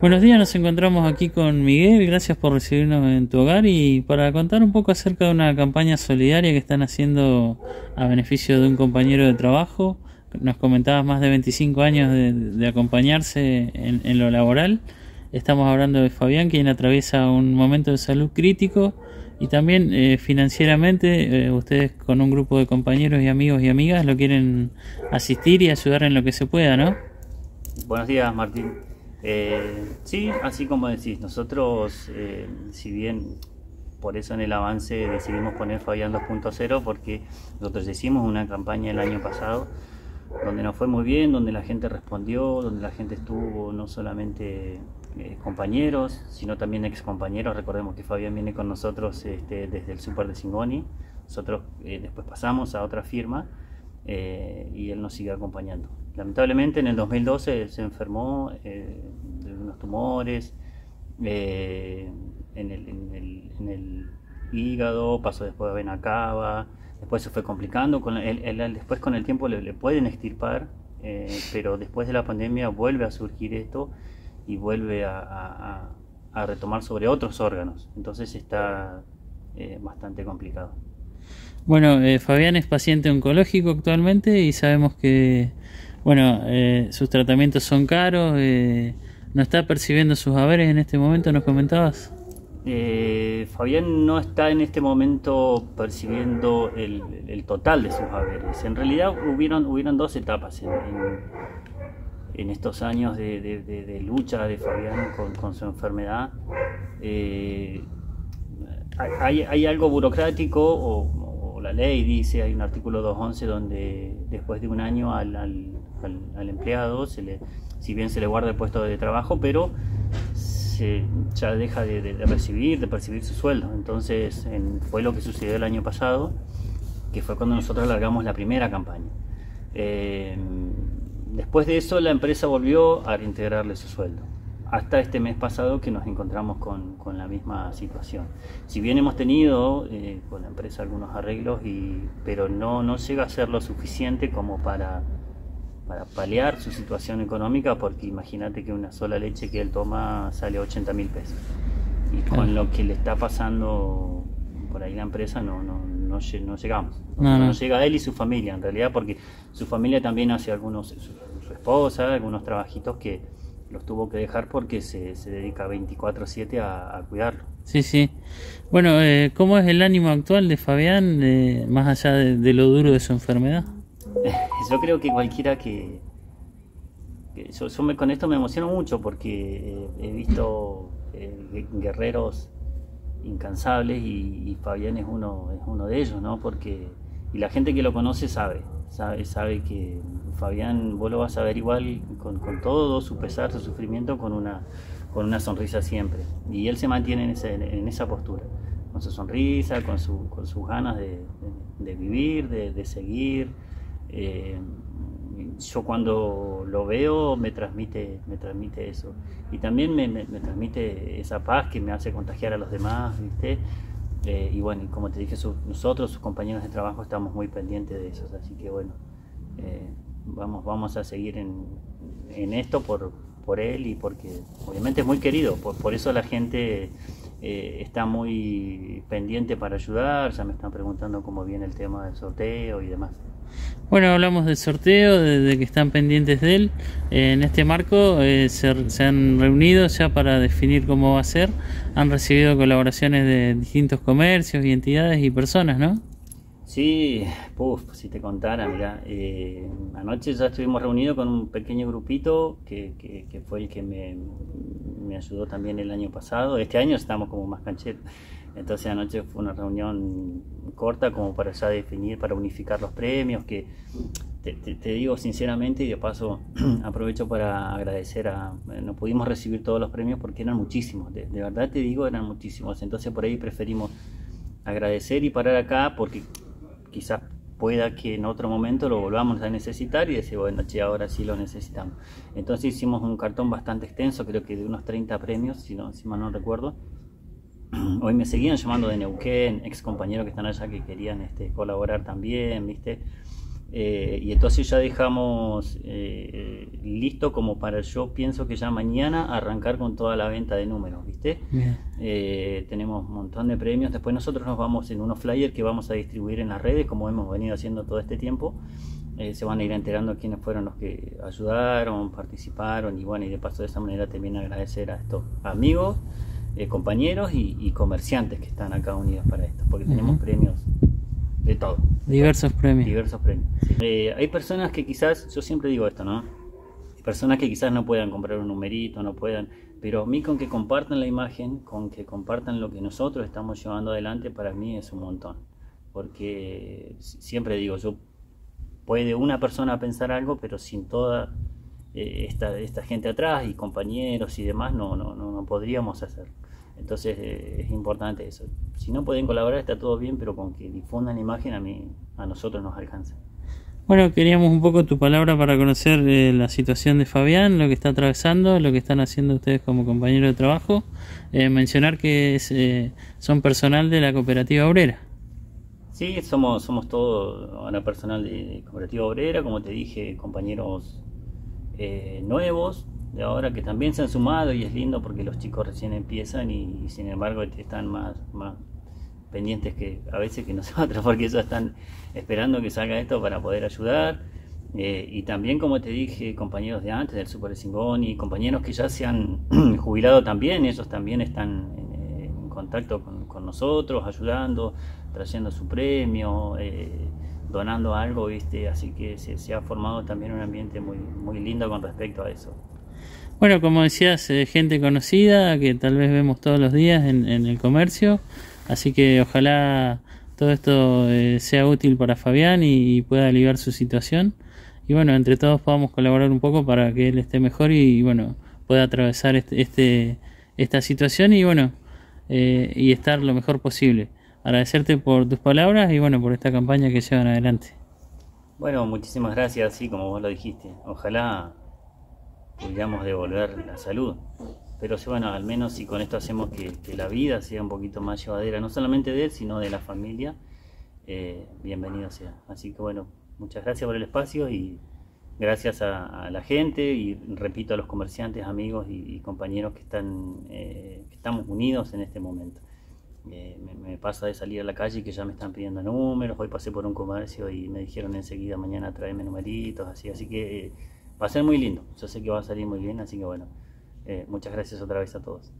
Buenos días, nos encontramos aquí con Miguel, gracias por recibirnos en tu hogar y para contar un poco acerca de una campaña solidaria que están haciendo a beneficio de un compañero de trabajo. Nos comentabas más de 25 años de, acompañarse en, lo laboral. Estamos hablando de Fabián, quien atraviesa un momento de salud crítico y también eh, financieramente eh, ustedes con un grupo de compañeros y amigos y amigas lo quieren asistir y ayudar en lo que se pueda, ¿no? Buenos días, Martín. Eh, sí, así como decís, nosotros, eh, si bien por eso en el avance decidimos poner Fabián 2.0, porque nosotros hicimos una campaña el año pasado donde nos fue muy bien, donde la gente respondió, donde la gente estuvo no solamente eh, compañeros, sino también ex compañeros. Recordemos que Fabián viene con nosotros este, desde el Super de Singoni. Nosotros después pasamos a otra firma y él nos sigue acompañando. Lamentablemente en el 2012 se enfermó eh, de unos tumores eh, en, el, hígado, pasó después a vena cava, después se fue complicando, con después con el tiempo le, pueden extirpar, eh, pero después de la pandemia vuelve a surgir esto y vuelve a, retomar sobre otros órganos, entonces está bastante complicado. Bueno, Fabián es paciente oncológico actualmente y sabemos que bueno, eh, sus tratamientos son caros, eh, ¿no está percibiendo sus haberes en este momento, nos comentabas? Eh, Fabián no está en este momento percibiendo el, total de sus haberes. En realidad hubieron, hubieron dos etapas en, estos años de, lucha de Fabián con, su enfermedad. hay, hay, algo burocrático o, la ley dice, hay un artículo 211 donde después de un año al, al, empleado, se le, si bien se le guarda el puesto de trabajo, pero se, ya deja de, recibir, de percibir su sueldo. Entonces fue lo que sucedió el año pasado, que fue cuando nosotros alargamos la primera campaña. Eh, después de eso la empresa volvió a reintegrarle su sueldo hasta este mes pasado que nos encontramos con, con la misma situación. Si bien hemos tenido eh, con la empresa algunos arreglos, y, pero no, no llega a ser lo suficiente como para, para paliar su situación económica, porque imagínate que una sola leche que él toma sale 80 mil pesos. Y con lo que le está pasando por ahí la empresa no, no, no, no llegamos. No, llega a él y su familia en realidad, porque su familia también hace algunos, su esposa, algunos trabajitos que los tuvo que dejar porque se, se dedica 24/7 a, a, cuidarlo. Sí, sí. Bueno, eh, ¿cómo es el ánimo actual de Fabián, eh, más allá de, lo duro de su enfermedad? yo creo que cualquiera que... yo, me, con esto me emociono mucho porque eh, he visto guerreros incansables y, y, Fabián es uno, es uno de ellos, ¿no? Porque, y la gente que lo conoce sabe, sabe, sabe que Fabián, vos lo vas a ver igual con, todo su pesar, su sufrimiento, con una, con una sonrisa siempre. Y él se mantiene en, esa postura, con su sonrisa, con, su, con sus ganas de, vivir, de, seguir. Eh, yo cuando lo veo me transmite, me transmite eso. Y también me, transmite esa paz que me hace contagiar a los demás, ¿viste? Eh, y bueno, como te dije, nosotros, sus compañeros de trabajo, estamos muy pendientes de eso. Así que bueno, eh, vamos, vamos a seguir en, en, esto por, por él y porque obviamente es muy querido, por, por eso la gente eh, está muy pendiente para ayudar, ya me están preguntando cómo viene el tema del sorteo y demás. Bueno, hablamos del sorteo, de, que están pendientes de él. en este marco eh, se, se, han reunido ya para definir cómo va a ser. Han recibido colaboraciones de distintos comercios y entidades y personas, ¿no? Sí, puff, si te contara, mira, eh, anoche ya estuvimos reunidos con un pequeño grupito que, que, fue el que me, me, ayudó también el año pasado. Este año estamos como más cancheros. Entonces anoche fue una reunión corta como para ya definir, para unificar los premios, que te, te, digo sinceramente y de paso aprovecho para agradecer a... No pudimos recibir todos los premios porque eran muchísimos, de, de verdad te digo, eran muchísimos. Entonces por ahí preferimos agradecer y parar acá porque quizás pueda que en otro momento lo volvamos a necesitar y decir, bueno, che, ahora sí lo necesitamos. Entonces hicimos un cartón bastante extenso, creo que de unos 30 premios, si, no, si mal no recuerdo. Hoy me seguían llamando de Neuquén, ex compañeros que están allá que querían este, colaborar también, ¿viste? Eh, y entonces ya dejamos eh, listo como para yo pienso que ya mañana arrancar con toda la venta de números, ¿viste? Eh, tenemos un montón de premios. Después nosotros nos vamos en unos flyers que vamos a distribuir en las redes, como hemos venido haciendo todo este tiempo. se van a ir enterando quiénes fueron los que ayudaron, participaron y bueno, y de paso de esa manera también agradecer a estos amigos, compañeros y, comerciantes que están acá unidos para esto, porque tenemos premios de todo. Diversos premios. Diversos premios. Eh, hay personas que quizás, yo siempre digo esto, ¿no? Personas que quizás no puedan comprar un numerito, no puedan, pero a mí con que compartan la imagen, con que compartan lo que nosotros estamos llevando adelante, para mí es un montón. Porque siempre digo, yo puede una persona pensar algo, pero sin toda eh, esta, esta gente atrás y compañeros y demás, no, no, no, no podríamos hacerlo. Entonces eh, es importante eso. Si no pueden colaborar está todo bien, pero con que difundan la imagen a mí, a nosotros nos alcanza. Bueno, queríamos un poco tu palabra para conocer eh, la situación de Fabián, lo que está atravesando, lo que están haciendo ustedes como compañeros de trabajo. Eh, mencionar que son personal de la cooperativa obrera. Sí, somos, somos todos ahora personal de cooperativa obrera, como te dije, compañeros nuevos, de ahora que también se han sumado y es lindo porque los chicos recién empiezan y, sin embargo están más, más pendientes que a veces que nosotros porque ellos están esperando que salga esto para poder ayudar. Eh, y también, como te dije, compañeros de antes del Super Singoni, compañeros que ya se han jubilado también, ellos también están en, contacto con, nosotros, ayudando, trayendo su premio, eh, donando algo, ¿viste? Así que se, ha formado también un ambiente muy, muy lindo con respecto a eso. Bueno, como decías, eh, gente conocida que tal vez vemos todos los días en, el comercio, así que ojalá todo esto eh, sea útil para Fabián y, pueda aliviar su situación. Y bueno, entre todos podamos colaborar un poco para que él esté mejor y, bueno, pueda atravesar este, este esta situación y bueno, eh, y estar lo mejor posible. Agradecerte por tus palabras y bueno, por esta campaña que llevan adelante. Bueno, muchísimas gracias, sí, como vos lo dijiste. Ojalá pudiéramos devolver la salud. Pero bueno, al menos si con esto hacemos que, la vida sea un poquito más llevadera, no solamente de él, sino de la familia, eh, bienvenido sea. Así que bueno, muchas gracias por el espacio y gracias a, la gente y repito a los comerciantes, amigos y, compañeros que están eh, que estamos unidos en este momento. Eh, me, pasa de salir a la calle que ya me están pidiendo números. Hoy pasé por un comercio y me dijeron enseguida mañana tráeme numeritos, así, así que va a ser muy lindo. Yo sé que va a salir muy bien, así que bueno, eh, muchas gracias otra vez a todos.